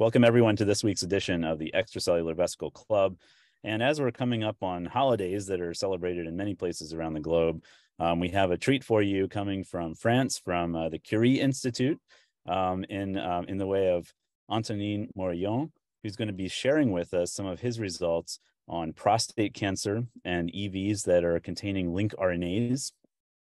Welcome everyone to this week's edition of the Extracellular Vesicle Club. And as we're coming up on holidays that are celebrated in many places around the globe, um, we have a treat for you coming from France, from uh, the Curie Institute, um, in um, in the way of Antonin Morillon, who's going to be sharing with us some of his results on prostate cancer and EVs that are containing lncRNAs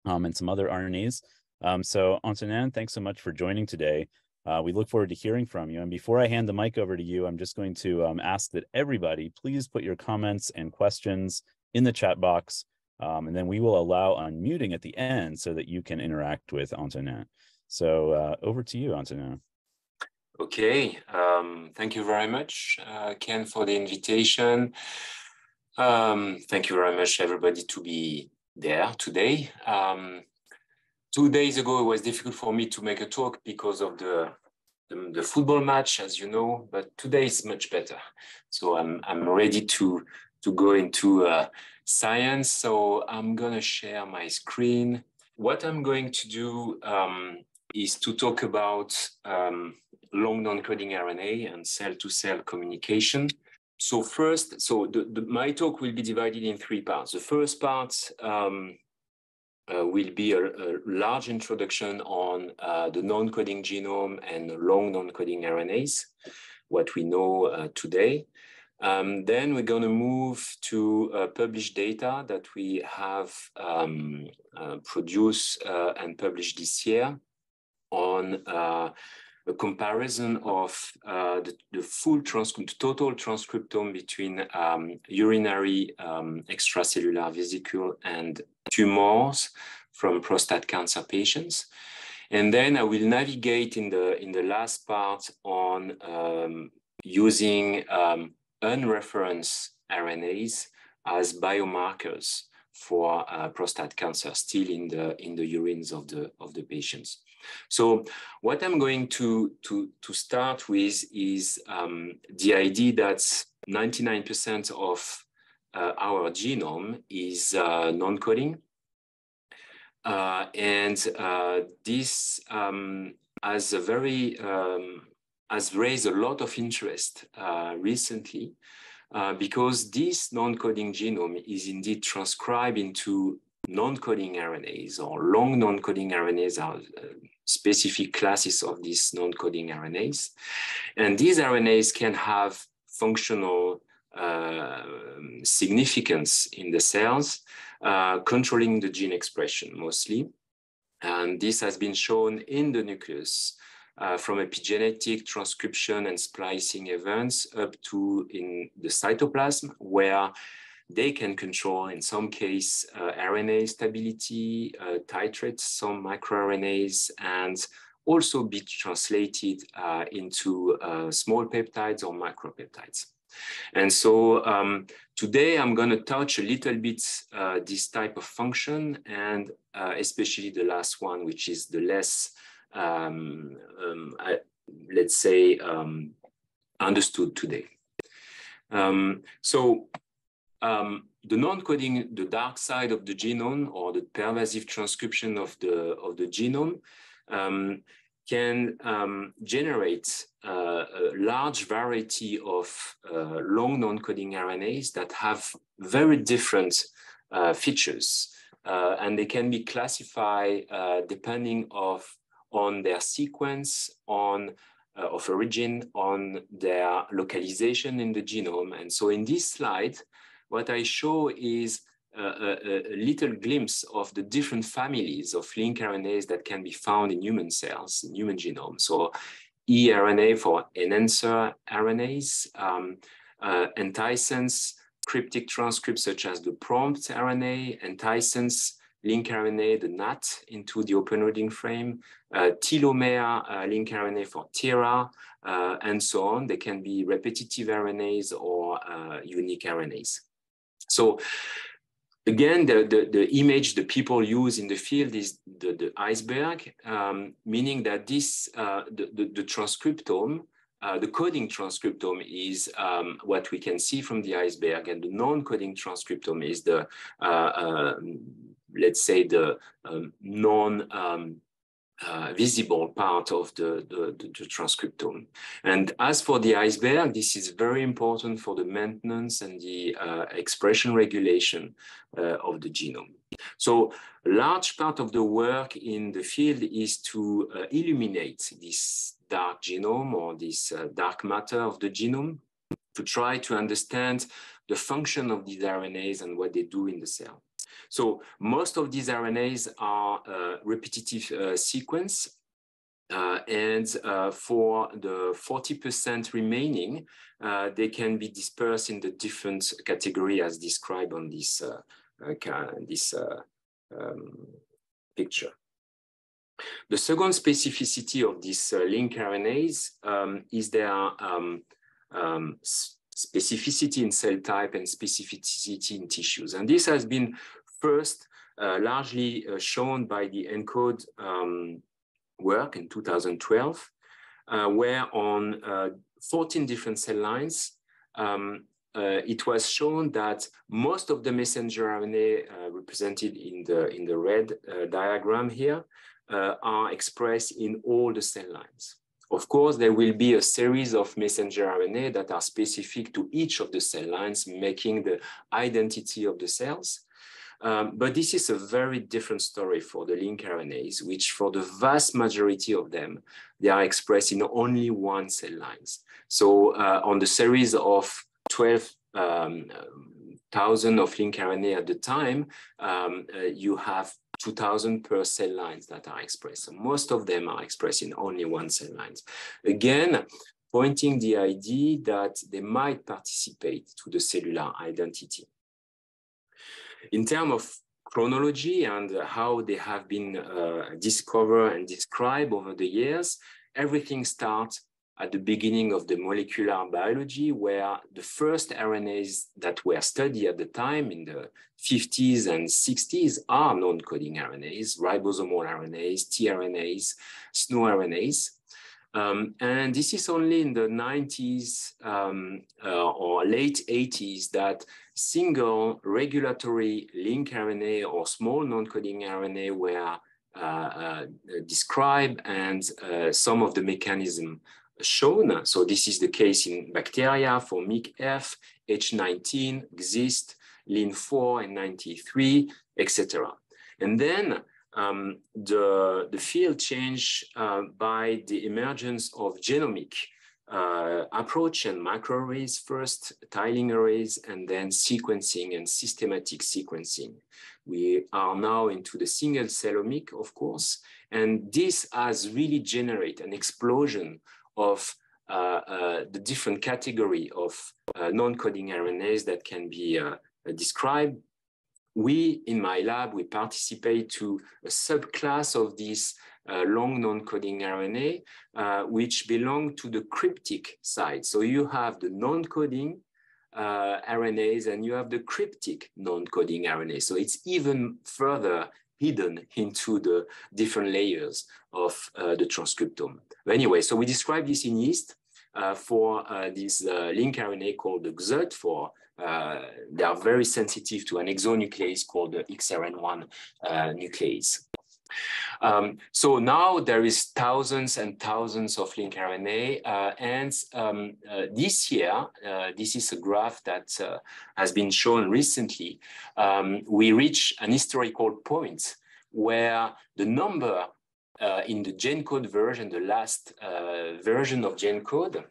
um, and some other RNAs. Um, so, Antonin, thanks so much for joining today. Uh, we look forward to hearing from you. And before I hand the mic over to you, I'm just going to um, ask that everybody please put your comments and questions in the chat box. Um, and then we will allow unmuting at the end so that you can interact with Antonin. So uh, over to you, Antonin. Okay, um, thank you very much, uh, Ken, for the invitation. Um, thank you very much, everybody, to be there today. Um, two days ago, it was difficult for me to make a talk because of the, the, the football match, as you know, but today is much better. So I'm, I'm ready to, to go into uh, science. So I'm going to share my screen. What I'm going to do um, is to talk about um, long non-coding RNA and cell-to-cell -cell communication. So first, so the, the, my talk will be divided in three parts. The first part um, uh, will be a, a, large introduction on uh, the non-coding genome and long non-coding RNAs, what we know uh, today. Um, then we're going to move to uh, published data that we have um, uh, produced uh, and published this year on a comparison of uh, the, the, full total transcriptome between um, urinary um, extracellular vesicle and tumors from prostate cancer patients. And then I will navigate in the, in the last part on um, using um, unreferenced RNAs as biomarkers for uh, prostate cancer still in the, in the urines of the, of the patients. So what I'm going to, to, to start with is um, the idea that 99% of uh, our genome is uh, non-coding. Uh, and uh, this um, has a very, um, has raised a lot of interest uh, recently uh, because this non-coding genome is indeed transcribed into non-coding RNAs or long non-coding RNAs are specific classes of these non-coding RNAs. And these RNAs can have functional uh, significance in the cells, uh, controlling the gene expression mostly. And this has been shown in the nucleus uh, from epigenetic transcription and splicing events up to in the cytoplasm, where they can control, in some case, uh, RNA stability, uh, titrate some microRNAs, and also be translated uh, into uh, small peptides or micropeptides. And so um, today I'm going to touch a little bit uh, this type of function and uh, especially the last one, which is the less, um, um, let's say, um, understood today. Um, so um, the non-coding, the dark side of the genome or the pervasive transcription of the, of the genome um, can um, generate uh, a large variety of uh, long non-coding RNAs that have very different uh, features. Uh, and they can be classified uh, depending of, on their sequence, on uh, of origin, on their localization in the genome. And so in this slide, what I show is a, a, little glimpse of the different families of lncRNAs that can be found in human cells, in human genome. So eRNA for enhancer RNAs, um, uh, antisense cryptic transcripts such as the prompt RNA, antisense lncRNA, the NAT into the open reading frame, uh, telomere uh, lncRNA for TERRA, uh, and so on. They can be repetitive RNAs or uh, unique RNAs. So again, the, the, the, image the people use in the field is the, the iceberg, um, meaning that this, uh, the, the, the, transcriptome, uh, the coding transcriptome is um, what we can see from the iceberg, and the non-coding transcriptome is the, uh, uh let's say, the um, non, um, uh, visible part of the, the, the, transcriptome. And as for the iceberg, this is very important for the maintenance and the uh, expression regulation uh, of the genome. So a large part of the work in the field is to uh, illuminate this dark genome or this uh, dark matter of the genome to try to understand the function of these RNAs and what they do in the cell. So most of these RNAs are uh, repetitive uh, sequence. Uh, and uh, for the 40% remaining, uh, they can be dispersed in the different category as described on this, uh, this um, picture. The second specificity of these lncRNAs um, is their um, um, specificity in cell type and specificity in tissues. And this has been first uh, largely uh, shown by the ENCODE um, work in 2012, uh, where on 14 different cell lines, um, uh, it was shown that most of the messenger RNA uh, represented in the, in the red uh, diagram here are expressed in all the cell lines. Of course, there will be a series of messenger RNA that are specific to each of the cell lines, making the identity of the cells. Um, but this is a very different story for the lncRNAs, which for the vast majority of them, they are expressed in only one cell lines. So uh, on the series of 12,000 um, of lncRNA at the time, um, uh, you have 2000 per cell lines that are expressed. So most of them are expressed in only one cell lines. Again, pointing the idea that they might participate to the cellular identity. In terms of chronology and how they have been uh, discovered and described over the years, everything starts at the beginning of the molecular biology, where the first RNAs that were studied at the time in the 50s and 60s are non-coding RNAs, ribosomal RNAs, tRNAs, SNO RNAs. Um, and this is only in the 90s um, uh, or late 80s that single regulatory lncRNA or small non-coding RNA were uh, uh, described and uh, some of the mechanism shown. So this is the case in bacteria for MicF, H19, XIST, LIN4 and 93, etc. And then um, the, the field changed uh, by the emergence of genomic uh, approach and microarrays first, tiling arrays, and then sequencing and systematic sequencing. We are now into the single cellomic, of course, and this has really generated an explosion of uh, uh, the different category of uh, non-coding RNAs that can be uh, described we in my lab, we participate to a subclass of this uh, long non-coding RNA, uh, which belong to the cryptic side. So you have the non-coding uh, RNAs and you have the cryptic non-coding RNA. So it's even further hidden into the different layers of uh, the transcriptome. But anyway, so we describe this in yeast uh, for uh, this lncRNA called the XUT for uh, they are very sensitive to an exonuclease called the XRN1 uh, nuclease. Um, so now there is thousands and thousands of lncRNA, uh, and um, uh, this year, uh, this is a graph that uh, has been shown recently. Um, we reach an historical point where the number in the GenCode version, the last version of GenCode,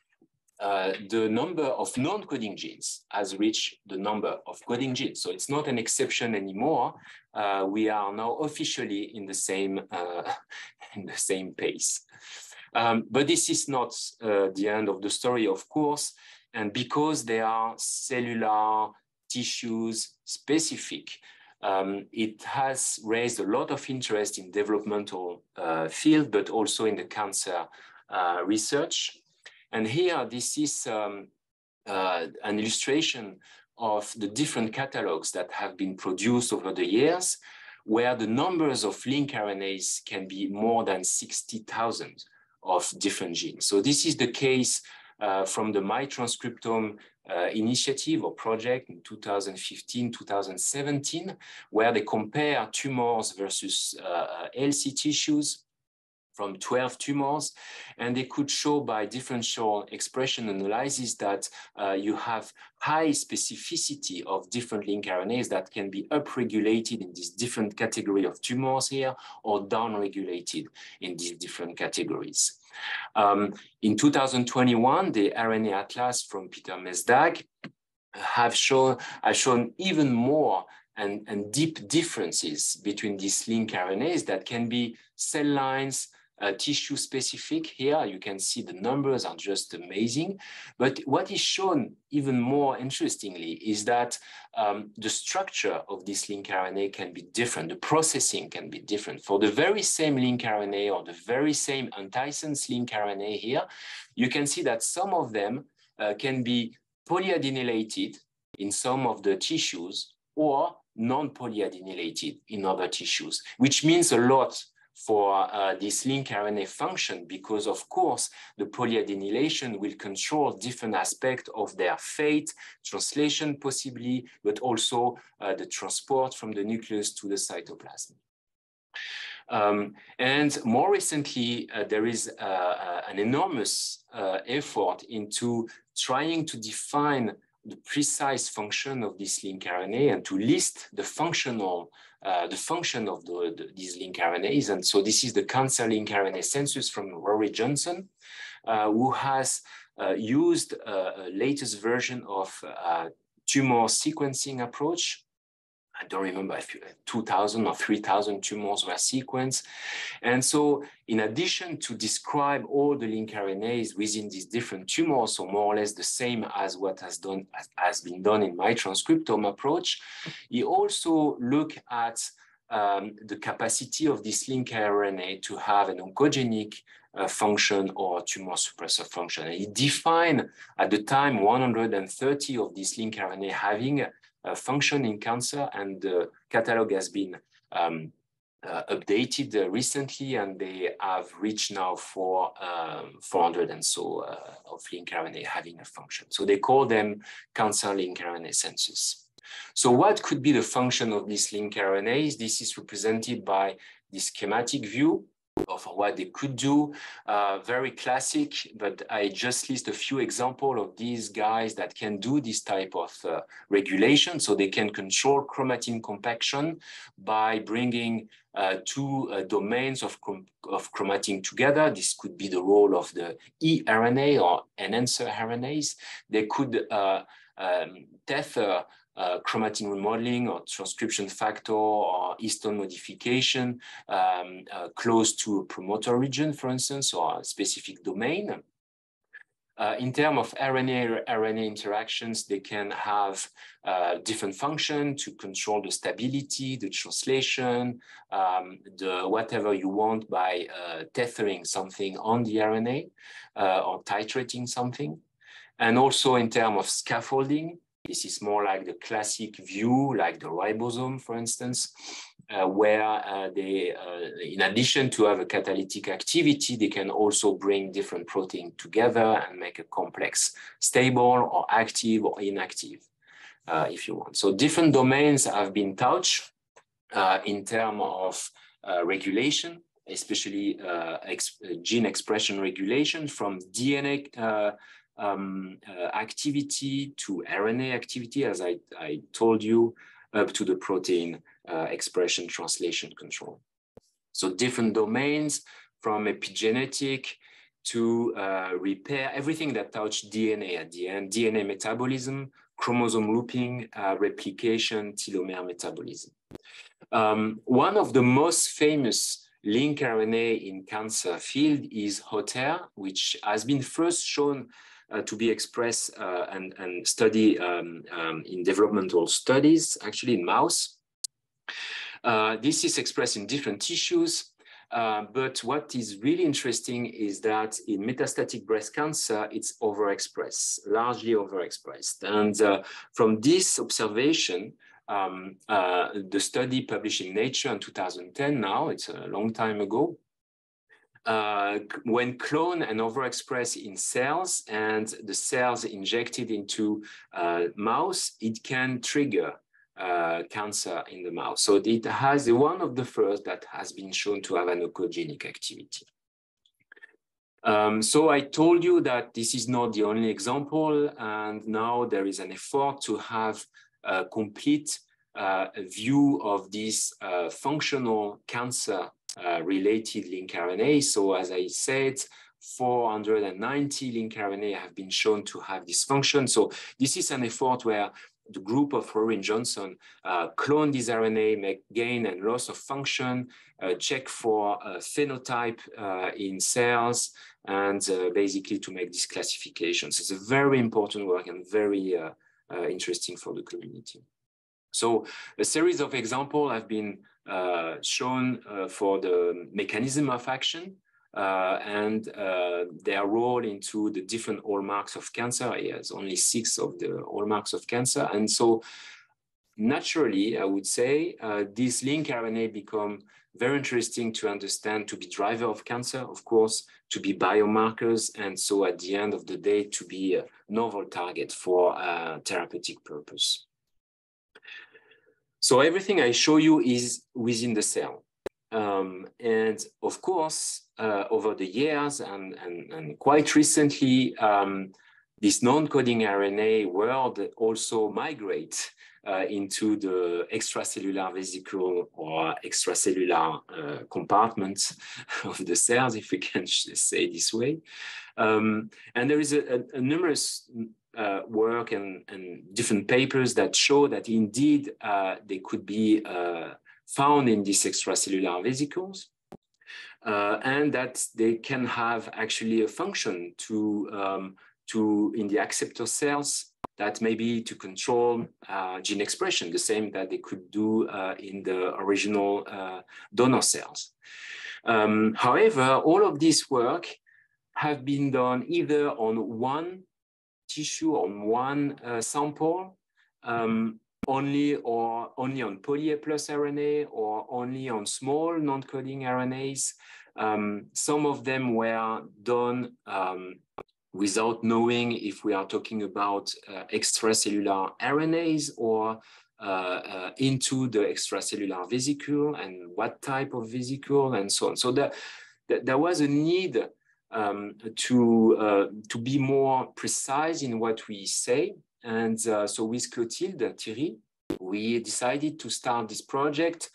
uh, the number of non-coding genes has reached the number of coding genes. So it's not an exception anymore. Uh, we are now officially in the same uh, in the same pace. Um, but this is not uh, the end of the story, of course. And because they are cellular tissues specific, um, it has raised a lot of interest in developmental uh, field, but also in the cancer research. And here, this is um, uh, an illustration of the different catalogs that have been produced over the years, where the numbers of lncRNAs can be more than 60,000 of different genes. So this is the case uh, from the MiTranscriptome uh, initiative or project in 2015, 2017, where they compare tumors versus uh, healthy tissues from 12 tumors, and they could show by differential expression analysis that uh, you have high specificity of different lncRNAs that can be upregulated in this different category of tumors here or downregulated in these different categories. Um, in 2021, the RNA Atlas from Pieter Mestdagh have shown, have shown even more and, and deep differences between these lncRNAs that can be cell lines, uh, tissue specific. Here you can see the numbers are just amazing. But what is shown even more interestingly is that um, the structure of this lncRNA can be different. The processing can be different. For the very same lncRNA or the very same antisense lncRNA here, you can see that some of them uh, can be polyadenylated in some of the tissues or non-polyadenylated in other tissues, which means a lot for uh, this lncRNA function because of course the polyadenylation will control different aspects of their fate, translation possibly, but also uh, the transport from the nucleus to the cytoplasm. Um, and more recently, uh, there is uh, uh, an enormous uh, effort into trying to define the precise function of this lncRNA and to list the functional uh, the function of the, the, these lncRNAs. And so this is the cancer lncRNA census from Rory Johnson, uh, who has uh, used a, latest version of uh, tumor sequencing approach I don't remember if 2,000 or 3,000 tumors were sequenced. And so in addition to describe all the lncRNAs within these different tumors, so more or less the same as what has, done, has been done in MiTranscriptome approach, he also look at um, the capacity of this lncRNA to have an oncogenic uh, function or tumor suppressor function. And he defined at the time 130 of these lncRNA having uh, function in cancer, and the catalog has been um, uh, updated uh, recently, and they have reached now for um, 400 and so uh, of lncRNA having a function. So they call them cancer lncRNA census. So what could be the function of these lncRNAs? This is represented by this schematic view of what they could do. Uh, very classic, but I just list a few examples of these guys that can do this type of uh, regulation. So they can control chromatin compaction by bringing uh, two uh, domains of, of chromatin together. This could be the role of the eRNA or enhancer RNAs. They could uh, um, tether uh, chromatin remodeling or transcription factor or histone modification um, uh, close to a promoter region, for instance, or a specific domain. Uh, in terms of RNA RNA interactions, they can have uh, different function to control the stability, the translation, um, the whatever you want by uh, tethering something on the RNA uh, or titrating something. And also in terms of scaffolding, this is more like the classic view, like the ribosome, for instance, uh, where uh, they, uh, in addition to have a catalytic activity, they can also bring different proteins together and make a complex stable or active or inactive, uh, if you want. So different domains have been touched uh, in terms of uh, regulation, especially ex gene expression regulation from DNA um, uh, activity to RNA activity, as I, I told you, up to the protein uh, expression translation control. So different domains from epigenetic to uh, repair, everything that touch DNA at the end, DNA metabolism, chromosome looping, uh, replication, telomere metabolism. Um, one of the most famous lncRNA in cancer field is HOTAIR, which has been first shown to be expressed uh, and, and study um, um, in developmental studies, actually in mouse. Uh, this is expressed in different tissues, uh, but what is really interesting is that in metastatic breast cancer, it's overexpressed, largely overexpressed. And uh, from this observation, um, uh, the study published in Nature in 2010 now, it's a long time ago, uh, when cloned and overexpressed in cells and the cells injected into uh, mouse, it can trigger uh, cancer in the mouse. So it has one of the first that has been shown to have an oncogenic activity. Um, so I told you that this is not the only example, and now there is an effort to have a complete uh, view of this uh, functional cancer related lncRNA. So as I said, 490 lncRNA have been shown to have this function. So this is an effort where the group of Rory Johnson uh, clone this RNA, make gain and loss of function, uh, check for uh, phenotype uh, in cells, and uh, basically to make these classifications. It's a very important work and very uh, interesting for the community. So a series of examples have been shown for the mechanism of action uh, and uh, their role into the different hallmarks of cancer. Has only six of the hallmarks of cancer. And so naturally, I would say, uh, this lncRNA become very interesting to understand to be driver of cancer, of course, to be biomarkers, and so at the end of the day, to be a novel target for a therapeutic purpose. So everything I show you is within the cell. Um, and of course, uh, over the years and, and, and quite recently, um, this non-coding RNA world also migrate uh, into the extracellular vesicle or extracellular uh, compartments of the cells, if we can say this way. Um, and there is a, a, a numerous uh, work and, and, different papers that show that indeed uh, they could be uh, found in these extracellular vesicles. Uh, and that they can have actually a function to, um, to in the acceptor cells that may be to control uh, gene expression, the same that they could do in the original donor cells. Um, however, all of this work have been done either on one tissue, on one uh, sample, um, only or only on poly A plus RNA or only on small non-coding RNAs. Um, some of them were done um, without knowing if we are talking about uh, extracellular RNAs or uh, uh, into the extracellular vesicle and what type of vesicle and so on. So there, there was a need um, to, uh, to be more precise in what we say. And uh, so with Clotilde Théry, we decided to start this project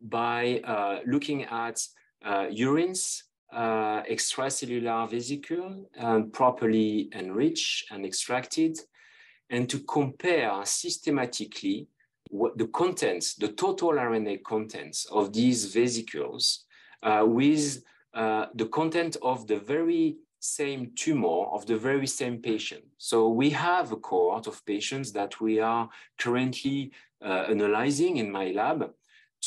by uh, looking at uh, urines, uh, extracellular vesicle, and properly enriched and extracted, and to compare systematically what the contents, the total RNA contents of these vesicles uh, with uh, the content of the very same tumor of the very same patient. So we have a cohort of patients that we are currently uh, analyzing in my lab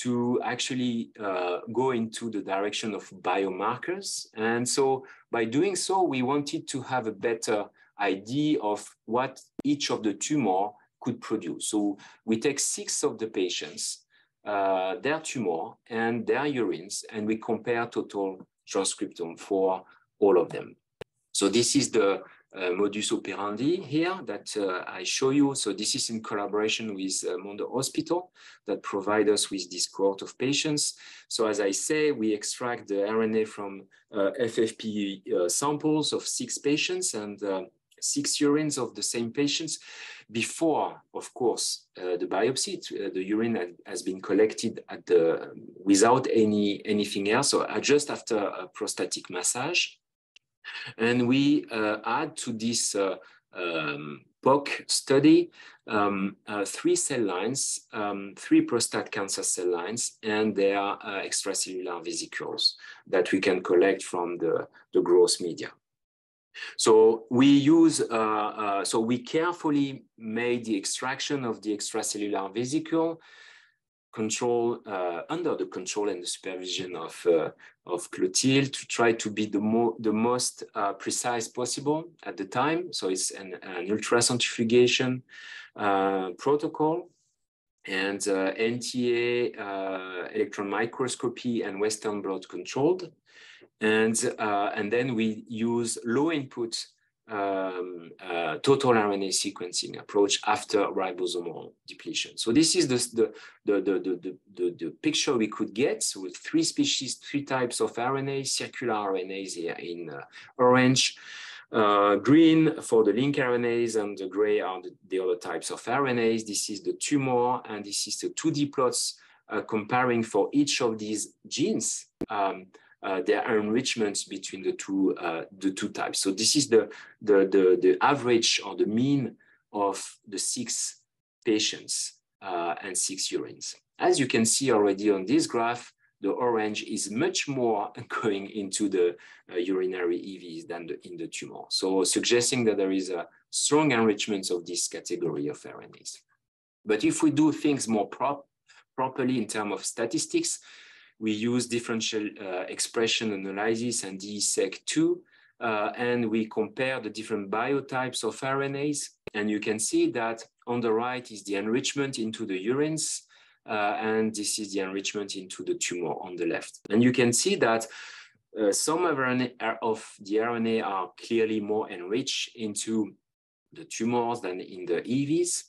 to actually uh, go into the direction of biomarkers. And so by doing so, we wanted to have a better idea of what each of the tumor could produce. So we take six of the patients, uh, their tumor and their urines, and we compare total transcriptome for all of them. So this is the uh, modus operandi here that uh, I show you. So this is in collaboration with uh, Mondor Hospital that provide us with this cohort of patients. So as I say, we extract the RNA from uh, FFP uh, samples of six patients and uh, six urines of the same patients before, of course, the biopsy. the urine has been collected at the without any anything else, so just after a prostatic massage. And we uh, add to this uh, um, POC study um, uh, three cell lines, um, three prostate cancer cell lines, and their uh, extracellular vesicles that we can collect from the, the growth media. So we use, uh, uh, so we carefully made the extraction of the extracellular vesicle control uh, under the control and the supervision of uh, of Clotilde to try to be the more the most uh, precise possible at the time. So it's an, an ultracentrifugation uh, protocol and NTA electron microscopy and Western blot controlled, and and then we use low input um, uh, total RNA sequencing approach after ribosomal depletion. So this is the, the, the, the, the, the, picture we could get with three species, three types of RNA, circular RNAs here in uh, orange, uh, green for the lncRNAs and the gray are the, the, other types of RNAs. This is the tumor and this is the 2D plots uh, comparing for each of these genes um, uh, there are enrichments between the two uh, the two types. So this is the, the the the average or the mean of the six patients uh, and six urines. As you can see already on this graph, the orange is much more going into the uh, urinary EVs than the, in the tumor. So suggesting that there is a strong enrichment of this category of RNAs. But if we do things more prop properly in terms of statistics, we use differential uh, expression analysis and DESeq2, uh, and we compare the different biotypes of RNAs. And you can see that on the right is the enrichment into the urines, uh, and this is the enrichment into the tumor on the left. And you can see that uh, some of, RNA, of the RNA are clearly more enriched into the tumors than in the EVs.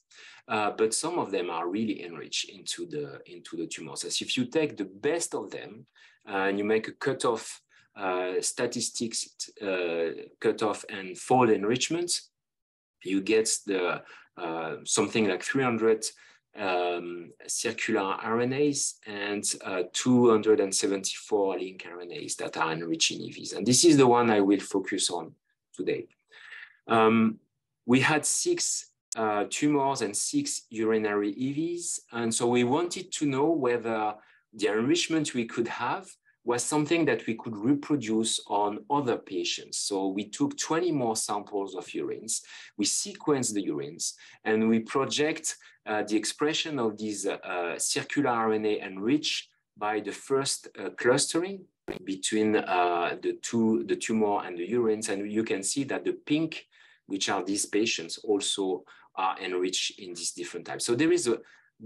Uh, but some of them are really enriched into the into the tumors. As if you take the best of them uh, and you make a cutoff uh, statistics uh, cutoff and fold enrichment, you get the something like 300 um, circular RNAs and uh, 274 lncRNAs that are enriched in EVs. And this is the one I will focus on today. Um, we had six uh, tumors and six urinary EVs. And so we wanted to know whether the enrichment we could have was something that we could reproduce on other patients. So we took 20 more samples of urines, we sequenced the urines, and we project uh, the expression of these uh, circular RNA enriched by the first uh, clustering between uh, the two, the tumor and the urines. And you can see that the pink which are these patients also uh, are enriched in these different types. So there is a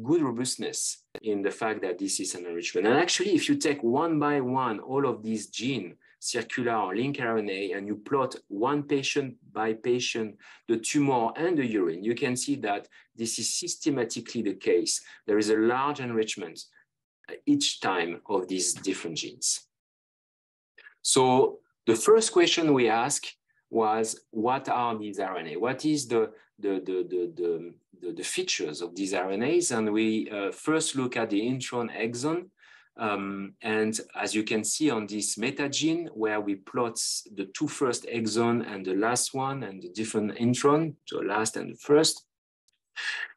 good robustness in the fact that this is an enrichment. And actually, if you take one by one all of these gene, circular or lncRNA, and you plot one patient by patient, the tumor and the urine, you can see that this is systematically the case. There is a large enrichment uh, each time of these different genes. So the first question we ask was what are these RNA? What is the, the, the, the, the, features of these RNAs? And we uh, first look at the intron exon. Um, and as you can see on this metagene, where we plot the two first exon and the last one and the different intron, so last and the first,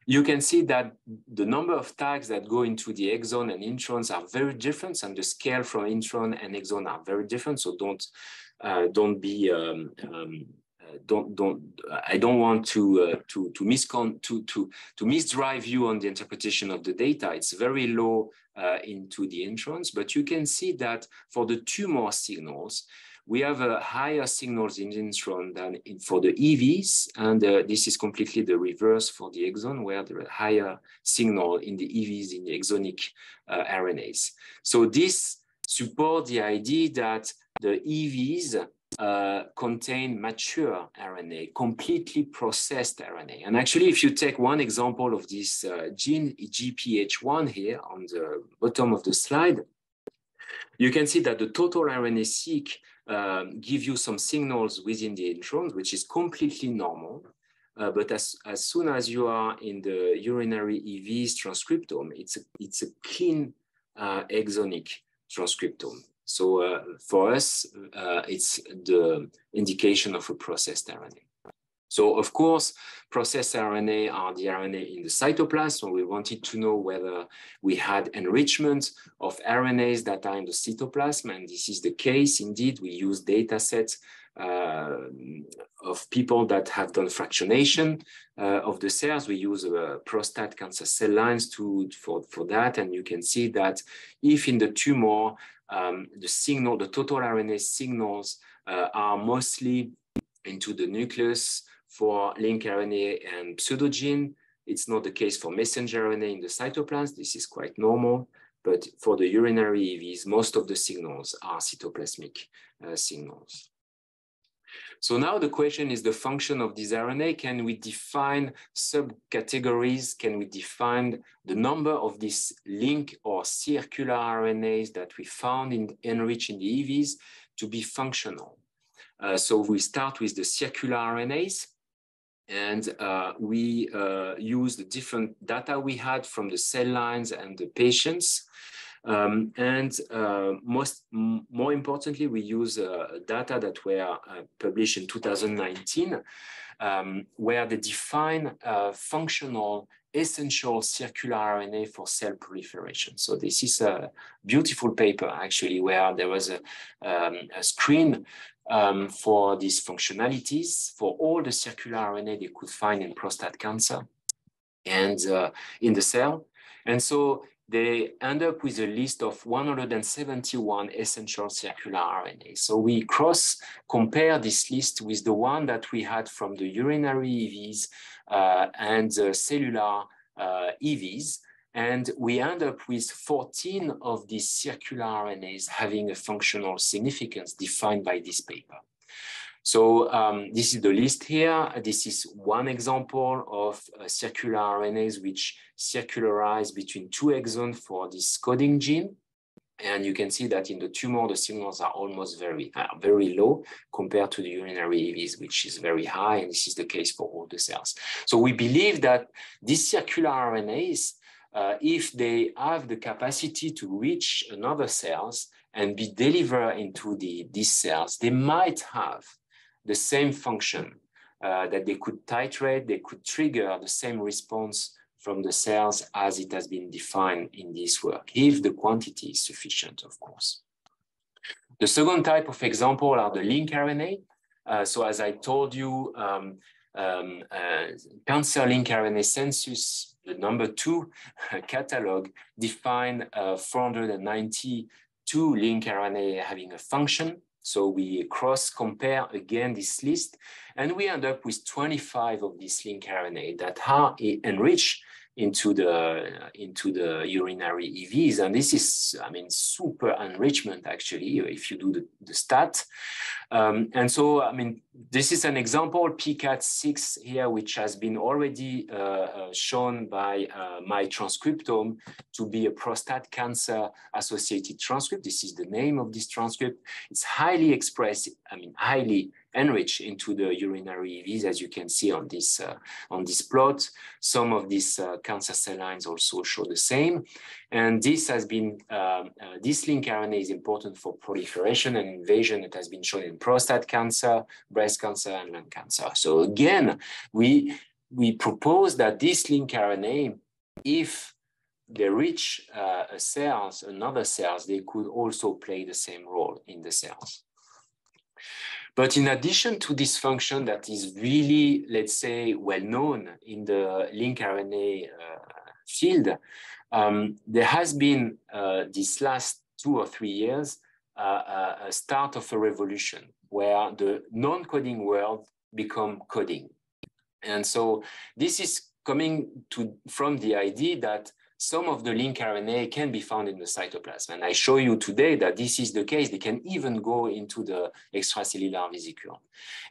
you can see that the number of tags that go into the exon and introns are very different and the scale from intron and exon are very different. So don't don't be um, um, uh, don't don't I don't want to uh, to to miscon to to to misdrive you on the interpretation of the data. It's very low uh, into the introns, but you can see that for the tumor signals, we have a higher signals in the intron than in, for the EVs, and uh, this is completely the reverse for the exon, where there are higher signal in the EVs in the exonic uh, RNAs. So this support the idea that the EVs uh, contain mature RNA, completely processed RNA. And actually, if you take one example of this uh, gene, GPH1 here on the bottom of the slide, you can see that the total RNA-seq um, give you some signals within the introns, which is completely normal. Uh, but as, as soon as you are in the urinary EV's transcriptome, it's a, it's a clean uh, exonic transcriptome. So uh, for us, uh, it's the indication of a processed RNA. So of course, processed RNA are the RNA in the cytoplasm. So we wanted to know whether we had enrichment of RNAs that are in the cytoplasm. And this is the case. Indeed, we use data sets of people that have done fractionation uh, of the cells. We use uh, prostate cancer cell lines to, for, for that. And you can see that if in the tumor, um, the signal, the total RNA signals uh, are mostly into the nucleus for lncRNA and pseudogene. It's not the case for messenger RNA in the cytoplasm. This is quite normal. But for the urinary EVs, most of the signals are cytoplasmic uh, signals. So now the question is the function of this RNA. Can we define subcategories? Can we define the number of these link or circular RNAs that we found in enriched in the EVs to be functional? Uh, so we start with the circular RNAs and uh, we uh, use the different data we had from the cell lines and the patients. Um, and uh, most, more importantly, we use uh, data that were uh, published in 2019, um, where they define uh, functional essential circular RNA for cell proliferation. So this is a beautiful paper actually, where there was a, um, a screen um, for these functionalities for all the circular RNA they could find in prostate cancer and uh, in the cell. And so they end up with a list of 171 essential circular RNA. So we cross compare this list with the one that we had from the urinary EVs uh, and the cellular uh, EVs. And we end up with 14 of these circular RNAs having a functional significance defined by this paper. So um, this is the list here. This is one example of uh, circular RNAs which circularize between two exons for this coding gene. And you can see that in the tumor, the signals are almost very, uh, very low compared to the urinary EVs, which is very high. And this is the case for all the cells. So we believe that these circular RNAs uh, if they have the capacity to reach another cells and be delivered into the, these cells, they might have the same function uh, that they could titrate, they could trigger the same response from the cells as it has been defined in this work, if the quantity is sufficient, of course. The second type of example are the lncRNA. Uh, so as I told you, um, um, uh, cancer lncRNA census the number two catalog define uh, 492 lncRNA having a function. So we cross compare again this list and we end up with 25 of these lncRNA that are enriched into the into the urinary EVs. And this is, I mean, super enrichment actually, if you do the, the stat. Um, and so, I mean, this is an example, PCAT6 here, which has been already uh, uh, shown by uh, MiTranscriptome to be a prostate cancer associated transcript. This is the name of this transcript. It's highly expressed, I mean, highly enriched into the urinary EVs, as you can see on this, uh, on this plot. Some of these uh, cancer cell lines also show the same. And this has been, um, uh, this lncRNA is important for proliferation and invasion. It has been shown in prostate cancer, breast cancer, and lung cancer. So again, we, we propose that this lncRNA, if they reach uh, cells, another cells, they could also play the same role in the cells. But in addition to this function that is really, let's say, well known in the lncRNA uh, field, um, there has been uh, this last two or three years uh, a start of a revolution where the non-coding world become coding. And so this is coming to, from the idea that some of the lncRNA can be found in the cytoplasm. And I show you today that this is the case. They can even go into the extracellular vesicule.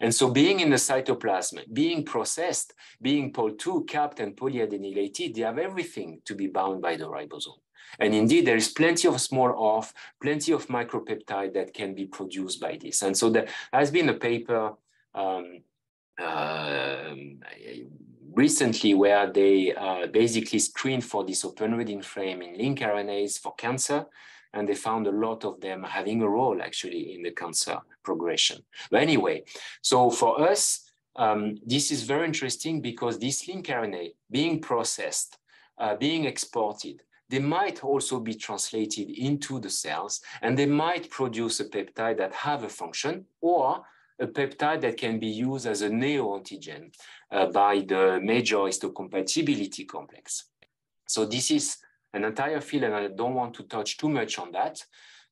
And so being in the cytoplasm, being processed, being POL2 capped and polyadenylated, they have everything to be bound by the ribosome. And indeed, there is plenty of small off, plenty of micropeptide that can be produced by this. And so there has been a paper um, uh, recently where they uh, basically screened for this open reading frame in lncRNAs for cancer, and they found a lot of them having a role actually in the cancer progression. But anyway, so for us, um, this is very interesting because this lncRNA being processed, uh, being exported, they might also be translated into the cells and they might produce a peptide that have a function or a peptide that can be used as a neoantigen uh, by the major histocompatibility complex. So this is an entire field and I don't want to touch too much on that,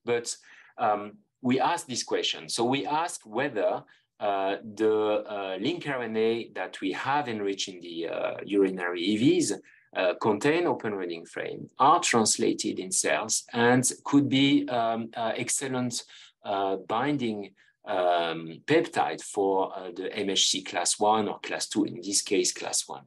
but um, we ask this question. So we ask whether uh, the uh, lncRNA that we have enriched in the uh, urinary EVs uh, contain open reading frame, are translated in cells, and could be um, uh, excellent uh, binding um, peptide for uh, the MHC class one or class two, in this case, class one.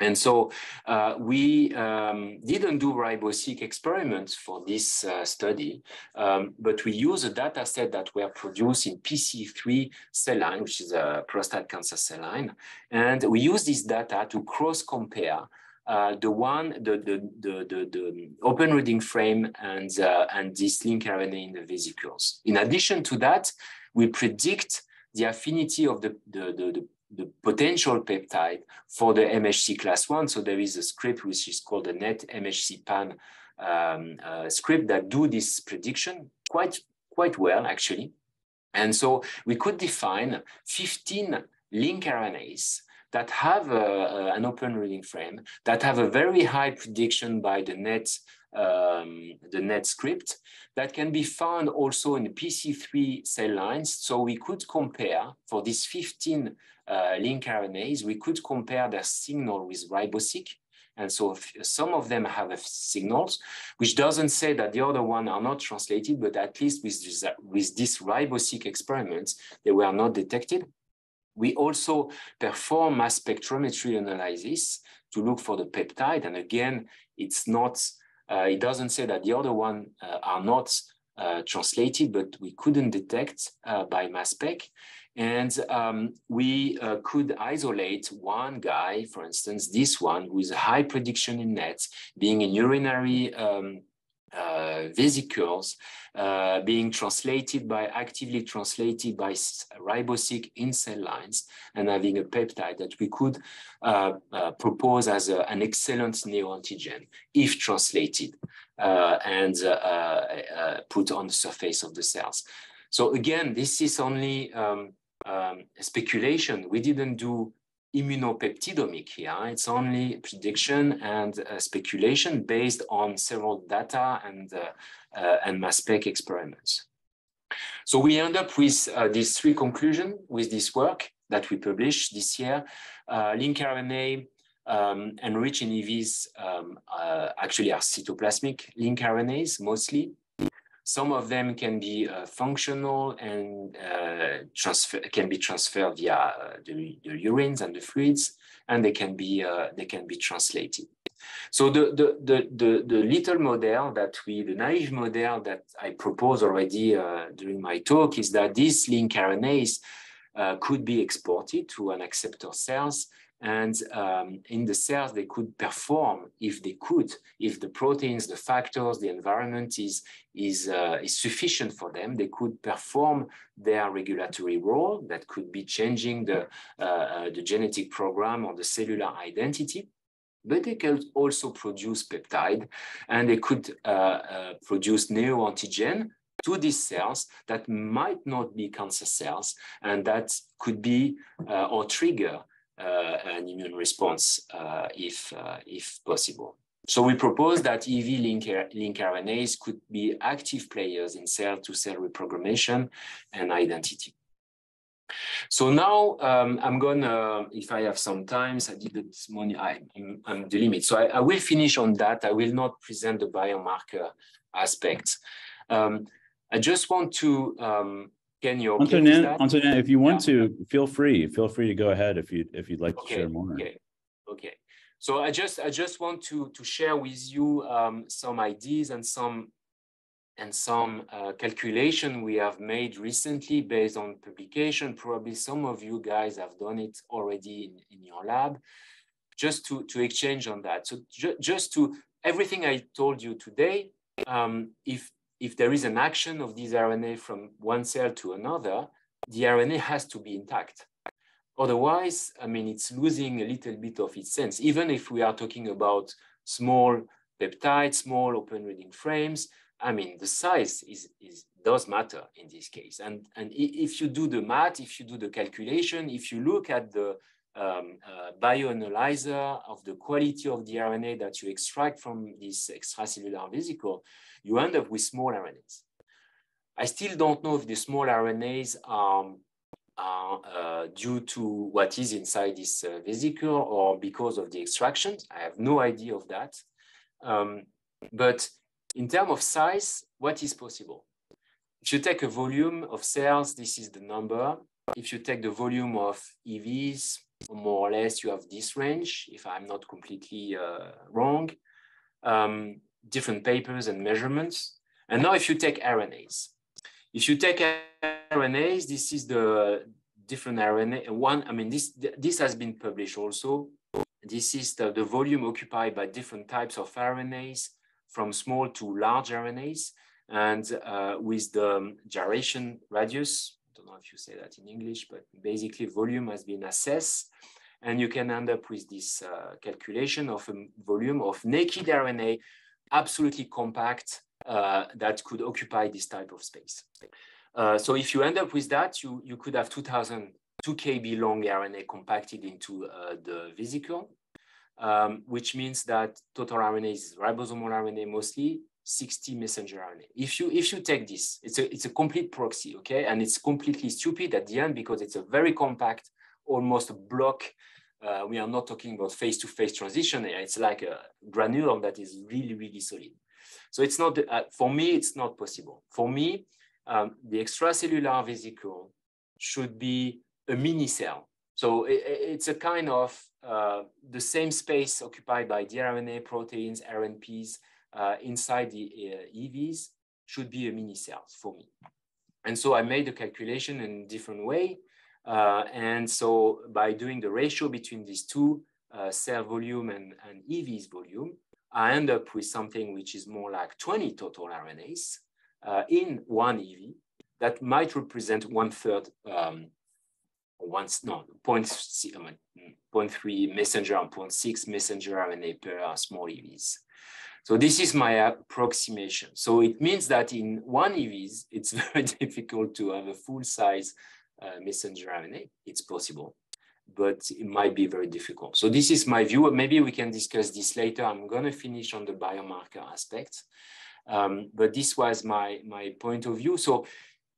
And so uh, we um, didn't do riboseq experiments for this uh, study, um, but we use a data set that were produced in PC3 cell line, which is a prostate cancer cell line. And we use this data to cross compare uh, the one, the, the, the, the, open reading frame and, uh, and this lncRNA in the vesicles. In addition to that, we predict the affinity of the, the, the, the potential peptide for the MHC class one. So there is a script which is called the NetMHCpan um, uh, script that do this prediction quite, quite well actually. And so we could define 15 lncRNAs that have a, a, an open reading frame, that have a very high prediction by the net um, the net script that can be found also in PC3 cell lines. So we could compare for these 15 uh, lncRNAs, we could compare their signal with riboseq. And so some of them have a signals, which doesn't say that the other one are not translated, but at least with this, with this riboseq experiments, they were not detected. We also perform mass spectrometry analysis to look for the peptide. And again, it's not, it doesn't say that the other one uh, are not uh, translated, but we couldn't detect uh, by mass spec. And um, we uh, could isolate one guy, for instance, this one with a high prediction in NET, being a urinary um, uh, vesicles, uh, being translated by, actively translated by riboseq in cell lines, and having a peptide that we could uh, uh, propose as a, an excellent neoantigen if translated uh, and put on the surface of the cells. So again, this is only um, um, speculation. We didn't do immunopeptidomic here. It's only prediction and uh, speculation based on several data and, uh, uh, and mass spec experiments. So we end up with uh, these three conclusions with this work that we published this year. Uh, lncRNA um, enriched in EVs um, uh, actually are cytoplasmic lncRNAs mostly. Some of them can be uh, functional and uh, transfer can be transferred via uh, the, the, urines and the fluids, and they can be uh, they can be translated. So the, the the the the little model that we the naive model that I propose already uh, during my talk is that these lncRNAs uh, could be exported to an acceptor cells and um, in the cells, they could perform if they could, if the proteins, the factors, the environment is, is, uh, is sufficient for them, they could perform their regulatory role that could be changing the, uh, uh, the genetic program or the cellular identity. But they can also produce peptide and they could uh, uh, produce neoantigen to these cells that might not be cancer cells and that could be uh, or trigger an immune response uh, if, uh, if possible. So we propose that EV link, lncRNAs could be active players in cell-to-cell reprogrammation and identity. So now um, I'm gonna, if I have some time, I did this morning, I, am I'm the limit. So I, I, will finish on that. I will not present the biomarker aspects. Um, I just want to um, can you okay Antonin, Antonin, if you want yeah. to, feel free. Feel free to go ahead if you if you'd like okay. to share more. Okay. Okay. So I just I just want to to share with you um, some ideas and some and some uh, calculation we have made recently based on publication. Probably some of you guys have done it already in, in your lab. Just to to exchange on that. So ju just to everything I told you today. Um, if if there is an action of this RNA from one cell to another, the RNA has to be intact. Otherwise, I mean, it's losing a little bit of its sense. Even if we are talking about small peptides, small open reading frames, I mean, the size is, is does matter in this case. And, and if you do the math, if you do the calculation, if you look at the um, uh, bioanalyzer of the quality of the RNA that you extract from this extracellular vesicle, you end up with small RNAs. I still don't know if the small RNAs are, are uh, due to what is inside this uh, vesicle or because of the extraction. I have no idea of that. Um, but in terms of size, what is possible? if you take a volume of cells, this is the number. If you take the volume of EVs, more or less, you have this range, if I'm not completely uh, wrong. Um, different papers and measurements. And now if you take RNAs, if you take RNAs, this is the different RNA. One, I mean, this, this has been published also. This is the, the volume occupied by different types of RNAs from small to large RNAs and uh, with the gyration radius, I don't know if you say that in English, but basically volume has been assessed and you can end up with this uh, calculation of a volume of naked RNA absolutely compact uh, that could occupy this type of space. Uh, so if you end up with that, you, you could have 2000, 2 kb long RNA compacted into uh, the vesicle, um, which means that total RNA is ribosomal RNA mostly, 60 messenger RNA. If you if you take this, it's a it's a complete proxy, okay, and it's completely stupid at the end because it's a very compact, almost block. Uh, we are not talking about face-to-face -face transition. It's like a granule that is really really solid. So it's not uh, for me. It's not possible. For me, um, the extracellular vesicle should be a mini cell. So it, it's a kind of uh, the same space occupied by DNA proteins, RNPs, uh, inside the uh, EVs should be a mini cell for me. And so I made the calculation in a different way. Uh, and so by doing the ratio between these two uh, cell volume and, and EVs volume, I end up with something which is more like 20 total RNAs uh, in one EV that might represent one third, um, once, no, 0.3 messenger and 0.6 messenger RNA per small EVs. So this is my approximation. So it means that in one EVs, it's very difficult to have a full size uh, messenger RNA. It's possible, but it might be very difficult. So this is my view. Maybe we can discuss this later. I'm going to finish on the biomarker aspect. Um, but this was my, my point of view. So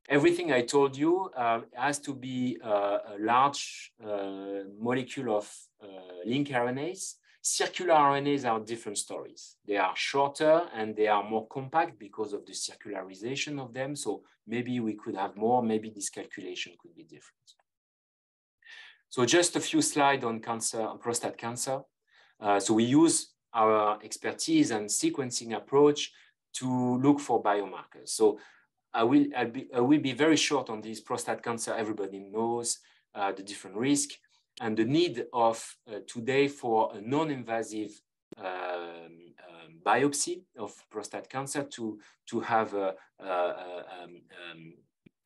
everything I told you uh, has to be uh, a large uh, molecule of uh, lncRNAs Circular RNAs are different stories. They are shorter and they are more compact because of the circularization of them. So maybe we could have more, maybe this calculation could be different. So just a few slides on cancer, prostate cancer. Uh, so we use our expertise and sequencing approach to look for biomarkers. So I will, I'll be, I will be very short on this prostate cancer. Everybody knows uh, the different risk and the need of uh, today for a non-invasive um, um, biopsy of prostate cancer to, to have a, a, a, um, um,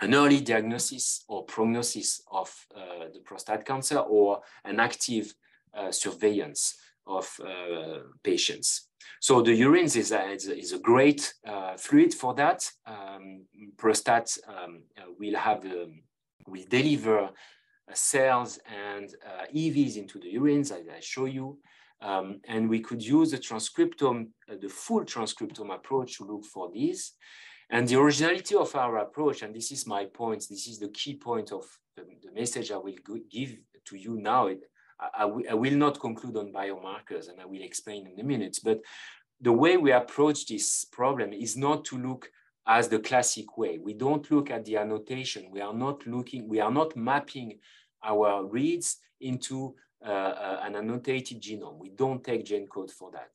an early diagnosis or prognosis of uh, the prostate cancer or an active uh, surveillance of uh, patients. So the urine is a, is a, great uh, fluid for that. Um, prostate um, will have, will deliver cells and uh, EVs into the urines, as I show you. Um, and we could use the transcriptome, uh, the full transcriptome approach to look for these. And the originality of our approach, and this is my point, this is the key point of the, the message I will give to you now. I, I will not conclude on biomarkers and I will explain in a minute, but the way we approach this problem is not to look as the classic way. We don't look at the annotation. We are not looking, we are not mapping our reads into uh, uh, an annotated genome. We don't take GENCODE for that.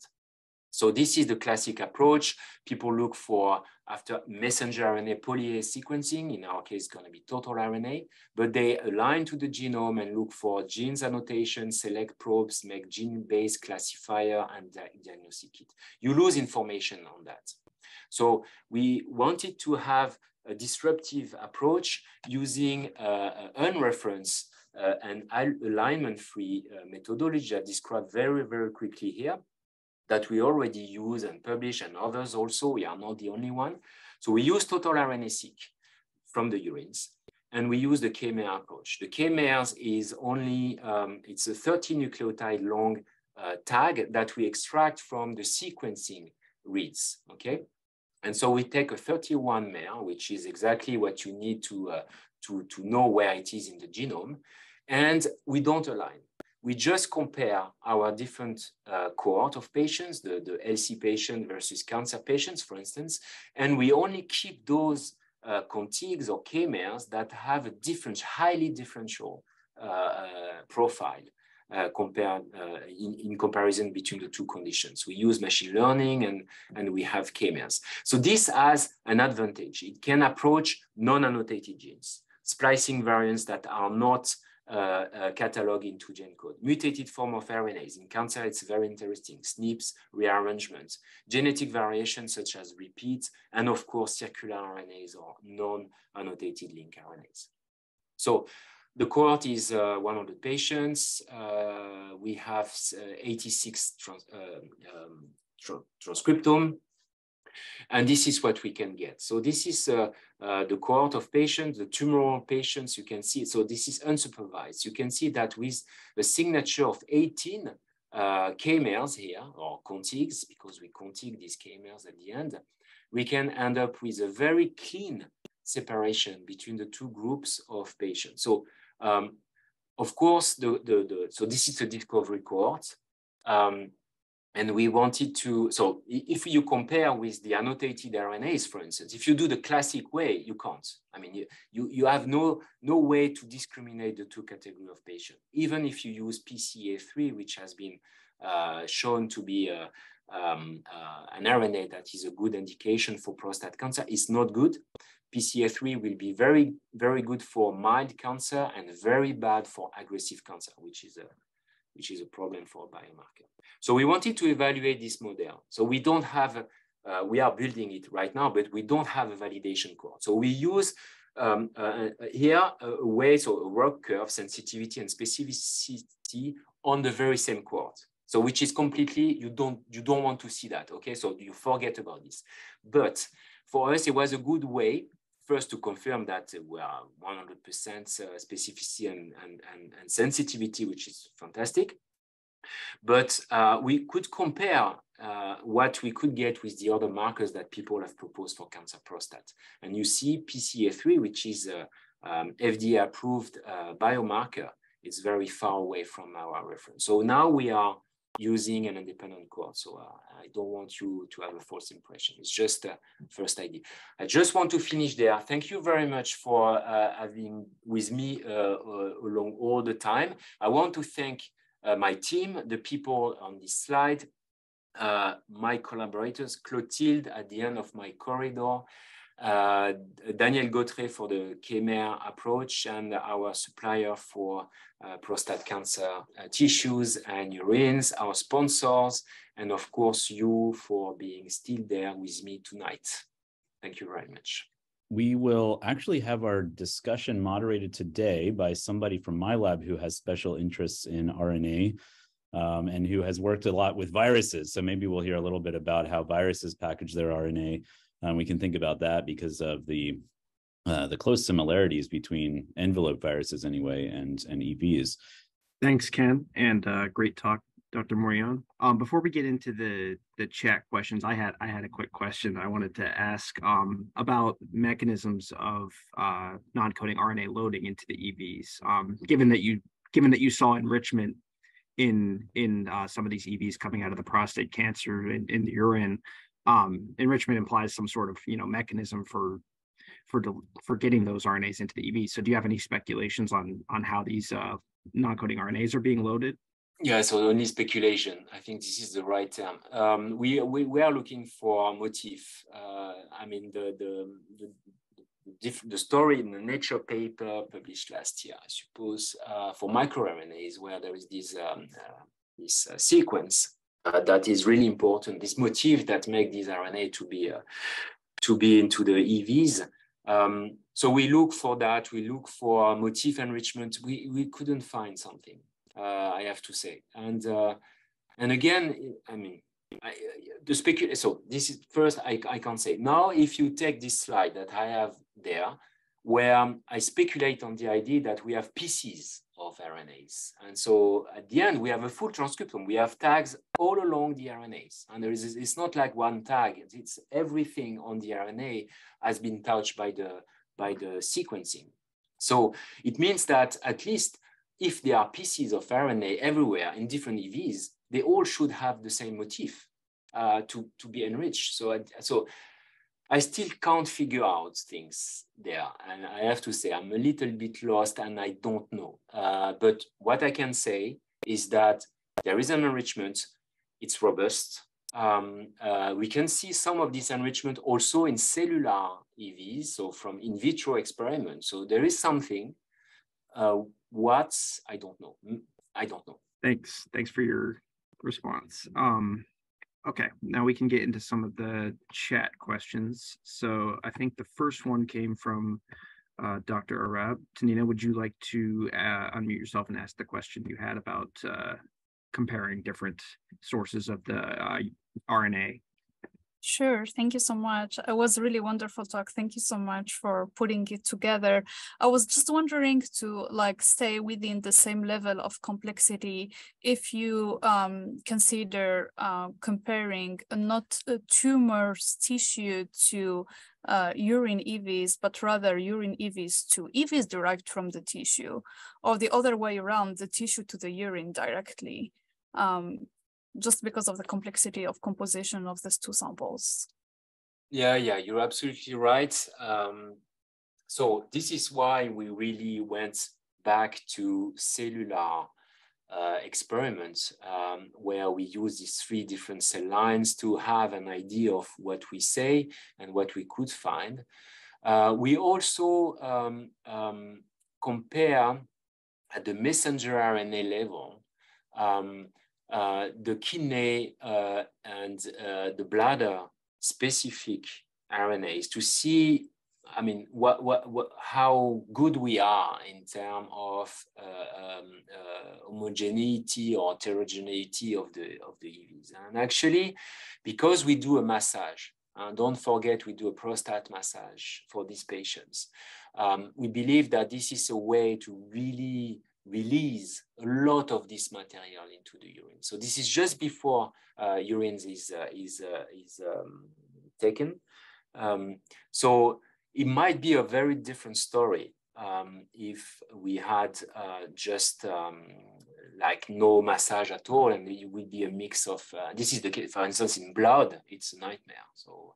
So this is the classic approach. People look for after messenger RNA polyase sequencing, in our case, it's gonna be total RNA, but they align to the genome and look for genes annotation, select probes, make gene-based classifier and diagnostic kit. You lose information on that. So we wanted to have a disruptive approach using uh, unreferenced uh, and alignment-free uh, methodology I described very, very quickly here that we already use and publish and others also, we are not the only one. So we use total RNA-seq from the urines and we use the K-MER approach. The K-MERS is only, um, it's a 30 nucleotide long uh, tag that we extract from the sequencing reads, okay? And so we take a 31 MER, which is exactly what you need to, uh, to, to know where it is in the genome. And we don't align. We just compare our different uh, cohort of patients, the, the LC patient versus cancer patients, for instance, and we only keep those uh, contigs or k-mers that have a different, highly differential uh, uh, profile. Uh, compared uh, in, in comparison between the two conditions. We use machine learning and, and we have k-mers. So this has an advantage. It can approach non-annotated genes, splicing variants that are not uh, uh, cataloged into GENCODE. Mutated form of RNAs. In cancer, it's very interesting. SNPs, rearrangements, genetic variations such as repeats, and of course, circular RNAs or non-annotated lncRNAs. So the cohort is uh, 100 patients. Uh, we have uh, 86 trans um, um tra transcriptome. And this is what we can get. So this is uh, uh, the cohort of patients, the tumoral patients, you can see. So this is unsupervised. You can see that with a signature of 18 uh, K-mers here, or contigs, because we contig these K-mers at the end, we can end up with a very clean separation between the two groups of patients. So um, of course, the, the, the, so this is a discovery cohort. Um, and we wanted to, so if you compare with the annotated RNAs, for instance, if you do the classic way, you can't. I mean, you, you, have no, no way to discriminate the two categories of patients. Even if you use PCA3, which has been uh, shown to be a, um, uh, an RNA that is a good indication for prostate cancer, it's not good PCA3 will be very, very good for mild cancer and very bad for aggressive cancer, which is a, which is a problem for a biomarker. So we wanted to evaluate this model. So we don't have, uh, we are building it right now, but we don't have a validation cohort. So we use um, uh, uh here a way, so a ROC curve, sensitivity and specificity on the very same cohort. So which is completely, you don't, you don't want to see that, okay? So you forget about this. But for us, it was a good way first to confirm that we are 100% uh, specificity and, and, and, and, sensitivity, which is fantastic. But uh, we could compare uh, what we could get with the other markers that people have proposed for cancer prostate. And you see PCA3, which is a um, FDA approved uh, biomarker, is very far away from our reference. So now we are using an independent cohort. So uh, I don't want you to have a false impression. It's just a first idea. I just want to finish there. Thank you very much for uh, having with me uh, uh along all the time. I want to thank uh, my team, the people on this slide, uh, my collaborators, Clotilde at the end of my corridor, uh, Daniel Gautheret for the KMER approach and our supplier for uh, prostate cancer uh, tissues and urines, our sponsors, and of course you for being still there with me tonight. Thank you very much. We will actually have our discussion moderated today by somebody from my lab who has special interests in RNA um, and who has worked a lot with viruses. So maybe we'll hear a little bit about how viruses package their RNA um, we can think about that because of the uh, the close similarities between envelope viruses anyway and and EVs. Thanks, Ken, and uh, great talk, Dr. Morillon. Um, before we get into the the chat questions, I had I had a quick question I wanted to ask um, about mechanisms of uh, non-coding RNA loading into the EVs. Um, given that you given that you saw enrichment in in uh, some of these EVs coming out of the prostate cancer in, in the urine, um, enrichment implies some sort of you know mechanism for for for getting those RNAs into the EV. So do you have any speculations on on how these uh, non-coding RNAs are being loaded? Yeah, so only speculation. I think this is the right term. Um, we, we we are looking for motif. Uh, I mean the the the, the story in the Nature paper published last year, I suppose, uh, for microRNAs, where there is this um, uh, this uh, sequence uh, that is really important. This motif that make these RNA to be uh, to be into the EVs. Um, so we look for that. We look for motif enrichment. We we couldn't find something. Uh, I have to say, and uh, and again, I mean, I, the speculation. So this is first. I I can't say now. If you take this slide that I have there, where I speculate on the idea that we have pieces of RNAs. And so at the end, we have a full transcriptome. We have tags all along the RNAs. And there is, it's not like one tag, it's everything on the RNA has been touched by the, by the sequencing. So it means that at least if there are pieces of RNA everywhere in different EVs, they all should have the same motif uh, to, to be enriched. So, so I still can't figure out things there. And I have to say, I'm a little bit lost and I don't know. Uh, but what I can say is that there is an enrichment, it's robust. Um, uh, we can see some of this enrichment also in cellular EVs, so from in vitro experiments. So there is something. Uh, what I don't know. I don't know. Thanks. Thanks for your response. Um, Okay, now we can get into some of the chat questions. So I think the first one came from uh, Dr. Arab. Tanina, would you like to uh, unmute yourself and ask the question you had about uh, comparing different sources of the uh, RNA Sure. Thank you so much. It was really wonderful talk. Thank you so much for putting it together. I was just wondering to like stay within the same level of complexity if you um, consider uh, comparing not tumors tissue to uh, urine EVs, but rather urine EVs to EVs derived from the tissue, or the other way around, the tissue to the urine directly. Um, just because of the complexity of composition of these two samples. Yeah, yeah, you're absolutely right. Um, so this is why we really went back to cellular uh, experiments um, where we use these three different cell lines to have an idea of what we say and what we could find. Uh, we also um, um, compare at the messenger RNA level um, the kidney uh, and uh, the bladder specific RNAs to see, I mean, what, what, what, how good we are in terms of uh, um, uh, homogeneity or heterogeneity of the, of the EVs. And actually, because we do a massage, and don't forget we do a prostate massage for these patients, um, we believe that this is a way to really release a lot of this material into the urine. So this is just before uh, urine is, uh, is, uh, is um, taken. Um, so it might be a very different story um, if we had uh, just um, like no massage at all and it would be a mix of, uh, this is the case, for instance, in blood, it's a nightmare. So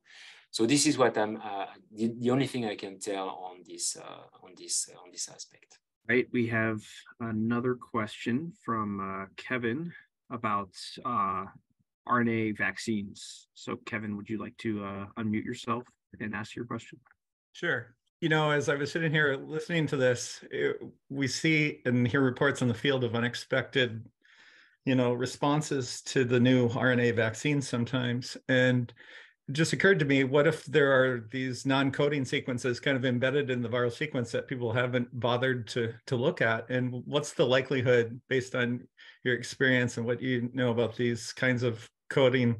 so this is what I'm uh, the, the, only thing I can tell on this on this on this aspect. Right, we have another question from uh, Kevin about uh, RNA vaccines. So, Kevin, would you like to uh, unmute yourself and ask your question? Sure. You know, as I was sitting here listening to this, it, we see and hear reports in the field of unexpected, you know, responses to the new RNA vaccines sometimes. And just occurred to me what if there are these non-coding sequences kind of embedded in the viral sequence that people haven't bothered to to look at? And what's the likelihood based on your experience and what you know about these kinds of coding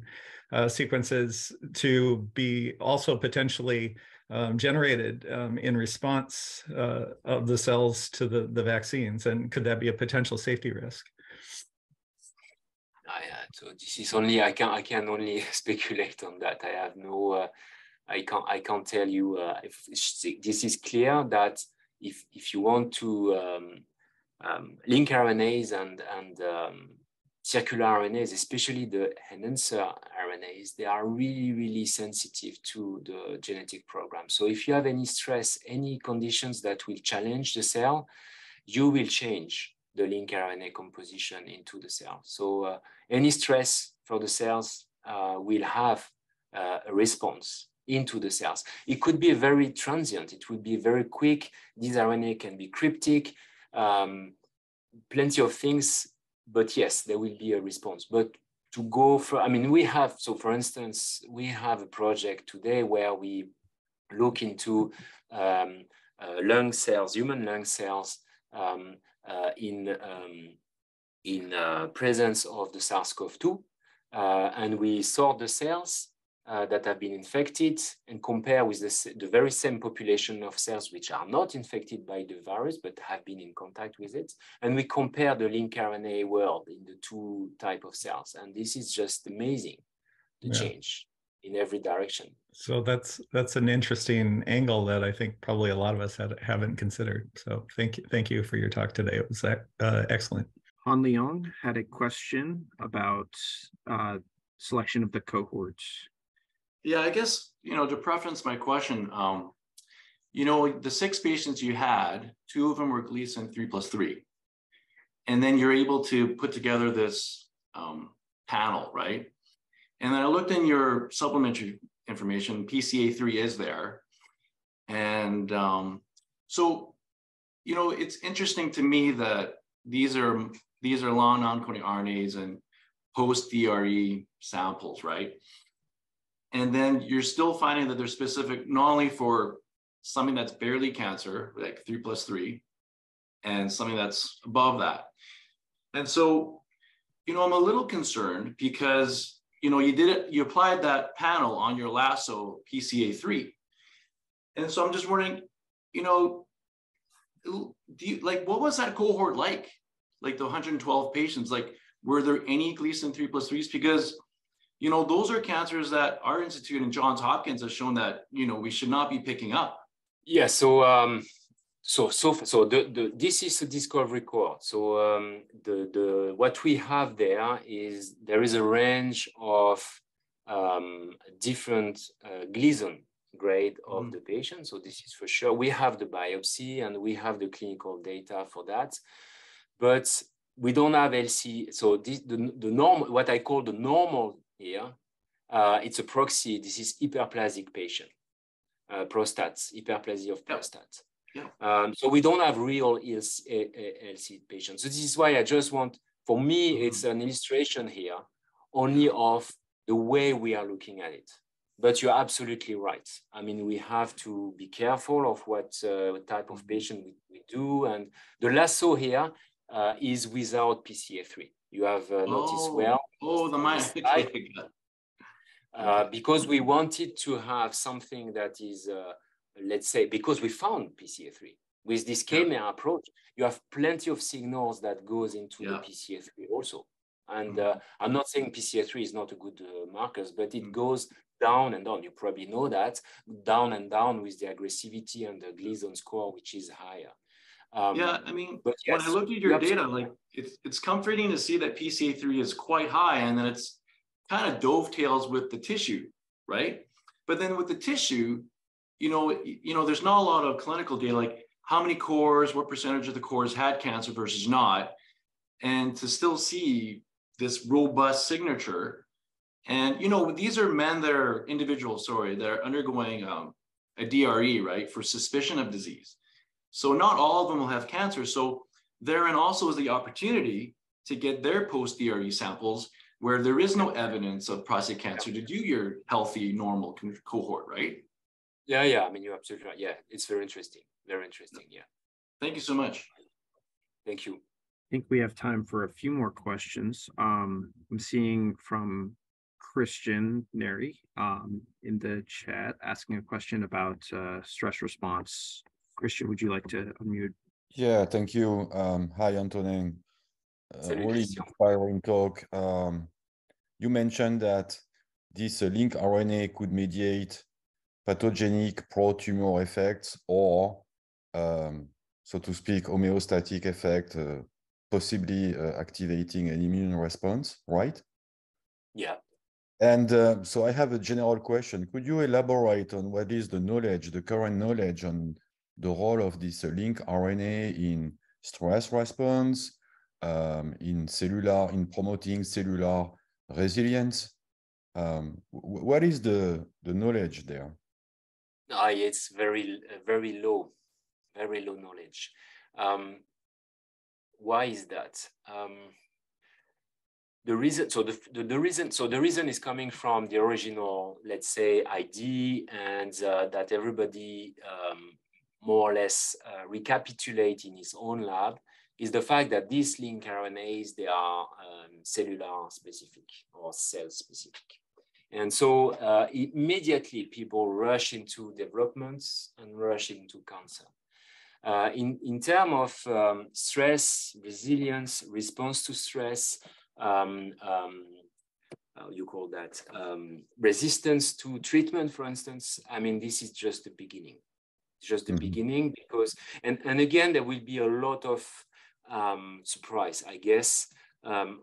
uh, sequences to be also potentially um, generated um, in response uh, of the cells to the, the vaccines? And could that be a potential safety risk so this is only I can I can only speculate on that. I have no uh, I can't I can't tell you uh, if this is clear that if if you want to um, um, lncRNAs and and um, circular RNAs, especially the enhancer RNAs, they are really really sensitive to the genetic program. So if you have any stress, any conditions that will challenge the cell, you will change the lncRNA composition into the cell. So uh, any stress for the cells uh, will have uh, a response into the cells. It could be very transient. It would be very quick. These RNA can be cryptic, um, plenty of things, but yes, there will be a response. But to go for, I mean, we have, so for instance, we have a project today where we look into um, uh, lung cells, human lung cells, um, in, um, in uh, presence of the SARS-CoV-2. Uh, and we sort the cells uh, that have been infected and compare with the, the, very same population of cells which are not infected by the virus but have been in contact with it. And we compare the lncRNA world in the two type of cells. And this is just amazing, the yeah. change in every direction. So that's that's an interesting angle that I think probably a lot of us had, haven't considered. So thank you, thank you for your talk today. It was uh, excellent. Han Leong had a question about uh, selection of the cohorts. yeah, I guess, you know, to preference my question, um, you know, the six patients you had, two of them were Gleason three plus three. And then you're able to put together this um, panel, right? And then I looked in your supplementary information, PCA3 is there. And um, so, you know, it's interesting to me that these are these are long non-coding RNAs and post-DRE samples, right? And then you're still finding that they're specific not only for something that's barely cancer, like three plus three, and something that's above that. And so, you know, I'm a little concerned because, you know, you did it, you applied that panel on your lasso PCA3. And so I'm just wondering, you know, do you like what was that cohort like? Like the 112 patients, like were there any Gleason 3 plus 3s? Because you know, those are cancers that our institute and Johns Hopkins has shown that, you know, we should not be picking up. Yeah, so um, so so so the, the this is a discovery cohort. So um, the the what we have there is there is a range of um, different uh, Gleason grade of mm. the patient. So this is for sure. We have the biopsy and we have the clinical data for that, but we don't have LC. So this, the the normal what I call the normal here, uh, it's a proxy. This is hyperplasic patient, uh, prostates, hyperplasia of prostate. Yeah. Um, so we don't have real LC patients. So this is why I just want, for me, mm-hmm. it's an illustration here only of the way we are looking at it. But you're absolutely right. I mean, we have to be careful of what uh, type of mm-hmm. patient we, we, do. And the lasso here uh, is without PCA3 you have uh, noticed oh, well. Oh, the mind. uh, because we wanted to have something that is, uh, let's say, because we found PCA3 with this KMER yeah. approach, you have plenty of signals that goes into yeah. the PCA3 also. And mm-hmm. Uh, I'm not saying PCA3 is not a good uh, markers, but it mm-hmm. goes down and down. You probably know that down and down with the aggressivity and the Gleason score, which is higher. Um, yeah, I mean, but yes, when I looked at your data, like it's it's comforting to see that PCA3 is quite high, and then it's kind of dovetails with the tissue, right? But then with the tissue, you know, you know, there's not a lot of clinical data, like how many cores, what percentage of the cores had cancer versus not, and to still see this robust signature. And you know, these are men that are individual, sorry, that are undergoing um, a DRE, right, for suspicion of disease. So not all of them will have cancer. So therein also is the opportunity to get their post-DRE samples where there is no evidence of prostate cancer to do your healthy, normal cohort, right? Yeah, yeah. I mean, you're absolutely right. Yeah, it's very interesting. Very interesting. Yeah. Thank you so much. Thank you. I think we have time for a few more questions. Um, I'm seeing from Christian Neri um, in the chat asking a question about uh, stress response Christian, would you like to unmute? Yeah, thank you. Um, hi, Antonin. Uh, really inspiring talk. Um, you mentioned that this uh, lncRNA could mediate pathogenic pro-tumor effects or, um, so to speak, homeostatic effect, uh, possibly uh, activating an immune response, right? Yeah. And uh, so I have a general question. Could you elaborate on what is the knowledge, the current knowledge on the role of this lncRNA in stress response, um, in cellular, in promoting cellular resilience. Um, what is the, the knowledge there? Uh, it's very, very low, very low knowledge. Um, why is that? Um, the reason so the, the, the, reason so the reason is coming from the original let's say id and uh, that everybody um, more or less uh, recapitulate in his own lab is the fact that these lncRNAs, they are um, cellular specific or cell specific. And so uh, immediately people rush into developments and rush into cancer. Uh, in, in terms of um, stress, resilience, response to stress, um, um, you call that, um, resistance to treatment, for instance, I mean, this is just the beginning just the mm-hmm. beginning because and and again there will be a lot of um, surprise i guess um,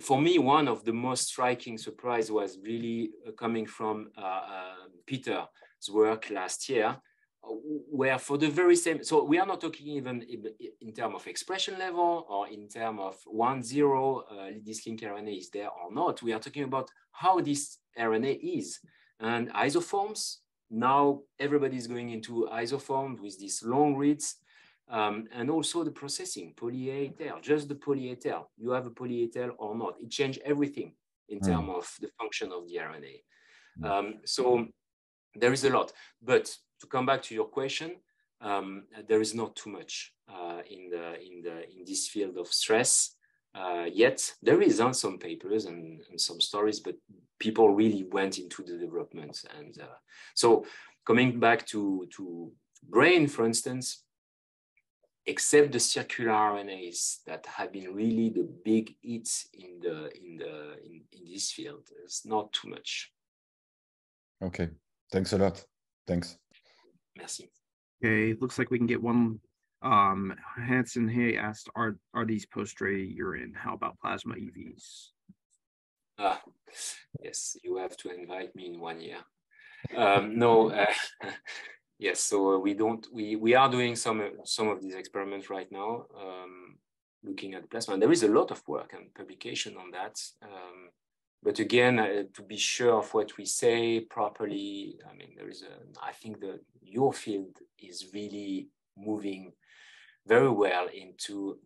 for me, one of the most striking surprise was really uh, coming from uh, uh, Pieter's work last year, where for the very same, so we are not talking even in, in terms of expression level or in terms of one zero, uh, this lncRNA is there or not. We are talking about how this RNA is and isoforms. Now everybody is going into isoforms with these long reads um, and also the processing, polyA tail, just the polyA tail. You have a polyA tail or not. It changed everything in mm. terms of the function of the RNA. Mm. Um, so there is a lot. But to come back to your question, um, there is not too much uh, in the in the in this field of stress uh, yet. There is on some papers and, and, some stories, but people really went into the development. And uh, so coming back to to brain, for instance, except the circular RNAs that have been really the big hits in the in the in, in this field. It's not too much. Okay, thanks a lot. Thanks. Merci. Okay, looks like we can get one. Um, Hansen He asked, "Are are these post-ray urine? How about plasma EVs?" Ah, yes, you have to invite me in one year. Um, no, uh, yes so uh, we don't we we are doing some uh, some of these experiments right now um, looking at plasma. And there is a lot of work and publication on that um, but again uh, to be sure of what we say properly i mean there is a i think that your field is really moving very well into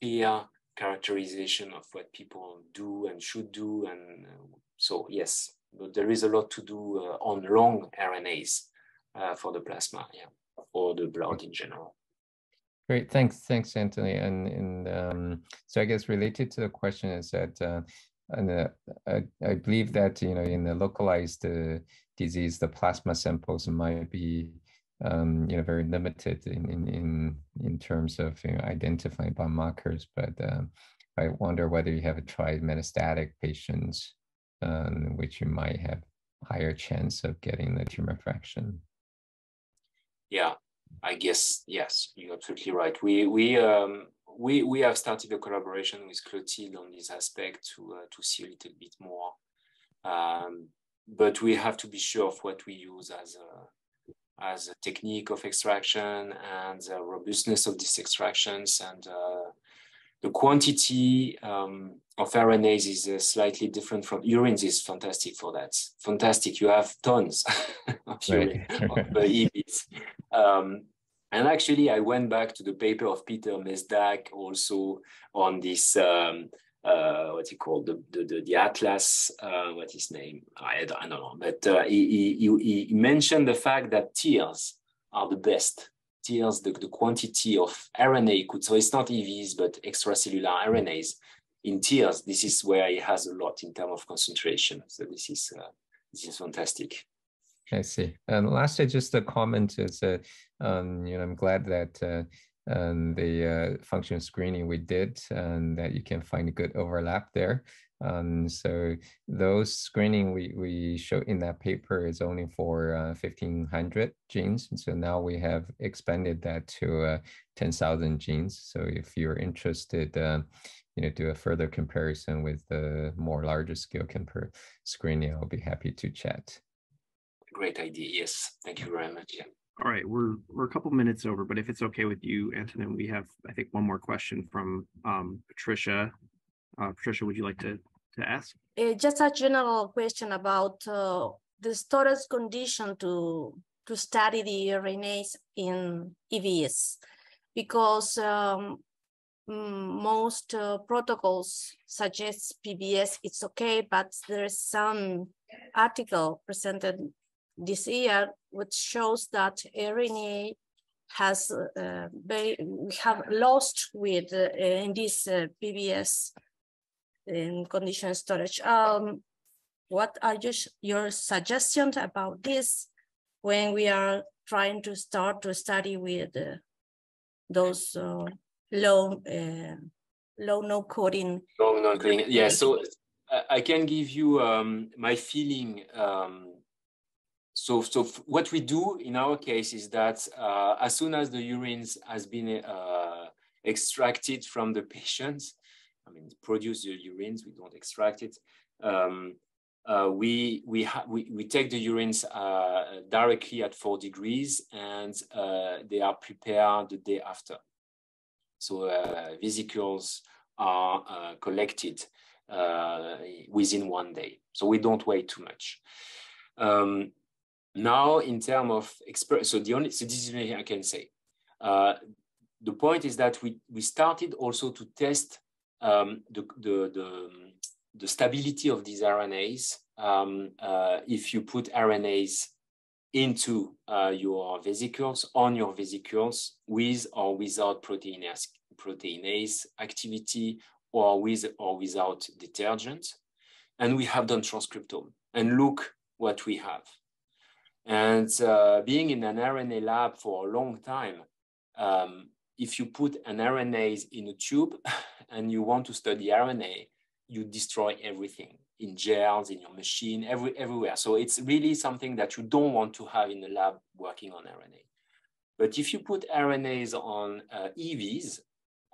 clear characterization of what people do and should do and uh, so yes but there is a lot to do uh, on long rnas uh, for the plasma, yeah, or the blood in general. Great, thanks, thanks, Anthony. And, and um, so I guess related to the question is that, uh, and uh, I, I, believe that you know in the localized uh, disease, the plasma samples might be um, you know very limited in in in, in terms of you know, identifying biomarkers. But um, I wonder whether you have tried metastatic patients, um, which you might have higher chance of getting the tumor fraction yeah, I guess yes, you're absolutely right. We we um, we we have started a collaboration with Clotilde on this aspect to uh, to see a little bit more, um, but we have to be sure of what we use as a as a technique of extraction and the robustness of these extractions and uh, the quantity um, of RNAs is uh, slightly different from urines is fantastic for that. Fantastic. You have tons of urine of uh, EVs. Um, and actually, I went back to the paper of Pieter Mestdagh also on this, um, uh, what's it called, the, the, the, the Atlas, uh, what's his name? I, I don't know. But uh, he, he, he mentioned the fact that tears are the best tears the, the quantity of RNA could, so it's not EVs, but extracellular RNAs in tears. This is where it has a lot in terms of concentration. So this is, uh, this is fantastic. I see. And lastly, just a comment is, uh, um, you know, I'm glad that uh, um, the uh, function screening we did and that you can find a good overlap there. Um, so those screening we, we show in that paper is only for uh, 1500 genes. So now we have expanded that to uh, 10,000 genes. So if you're interested, uh, you know, do a further comparison with the more larger scale compare screening, I'll be happy to chat. Great idea. Yes. Thank you very much. Yeah. All right, we're we're a couple minutes over, but if it's okay with you, Antonin, we have I think one more question from um, Patricia. Uh, Patricia, would you like to to ask? Uh, just a general question about uh, the storage condition to to study the RNAs in EVS, because um, most uh, protocols suggest PBS it's okay, but there's some article presented this year which shows that RNA has uh, very, we have lost with uh, in this uh, PBS in condition storage. Um, what are just your suggestions about this when we are trying to start to study with uh, those uh, low uh, low no coding? Low no coding. Yeah. So I can give you um, my feeling. Um, so, so what we do in our case is that uh, as soon as the urines has been uh, extracted from the patients, I mean, produce the urines, we don't extract it. Um, uh, we, we, we, we take the urines uh, directly at four degrees and uh, they are prepared the day after. So uh, vesicles are uh, collected uh, within one day. So we don't wait too much. Um, now, in terms of experience, so the only, so this is I can say. the point is that we, we started also to test um, the, the, the the stability of these RNAs um, uh, if you put RNase into uh, your vesicles, on your vesicles, with or without proteinase, proteinase activity, or with or without detergent. And we have done transcriptome. And look what we have. And uh, being in an RNA lab for a long time, um, if you put an RNase in a tube and you want to study RNA, you destroy everything in gels, in your machine, every, everywhere. So it's really something that you don't want to have in the lab working on RNA. But if you put RNase on uh, EVs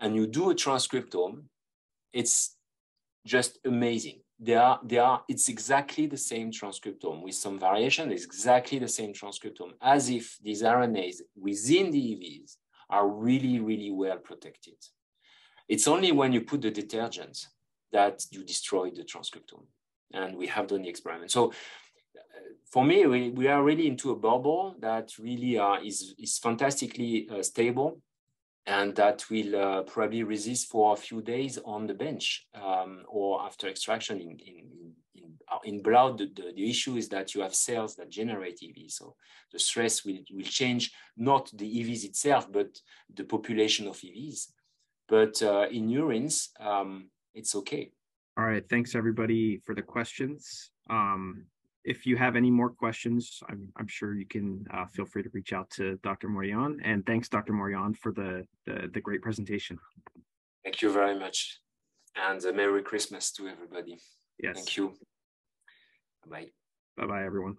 and you do a transcriptome, it's just amazing. They are, they are, it's exactly the same transcriptome with some variation, it's exactly the same transcriptome as if these RNAs within the EVs are really, really well protected. It's only when you put the detergents that you destroy the transcriptome. And we have done the experiment. So uh, for me, we, we are really into a bubble that really uh, is, is fantastically uh, stable and that will uh, probably resist for a few days on the bench um, or after extraction in, in, in, uh, in blood. The, the, the, issue is that you have cells that generate EV. So the stress will, will change not the EVs itself, but the population of EVs. But uh, in urines, um, it's okay. All right. Thanks everybody for the questions. Um, if you have any more questions, I'm, I'm sure you can uh, feel free to reach out to Dr. Morillon. And thanks, Dr. Morillon, for the, the, the great presentation. Thank you very much. And uh, Merry Christmas to everybody. Yes. Thank you. Bye. Bye-bye, everyone.